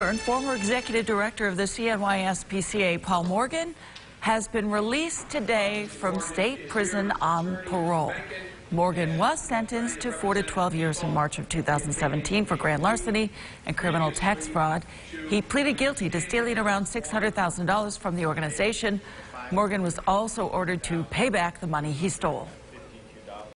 Former executive director of the CNYSPCA, Paul Morgan, has been released today from state prison on parole. Morgan was sentenced to 4 to 12 years in March of 2017 for grand larceny and criminal tax fraud. He pleaded guilty to stealing around $600,000 from the organization. Morgan was also ordered to pay back the money he stole.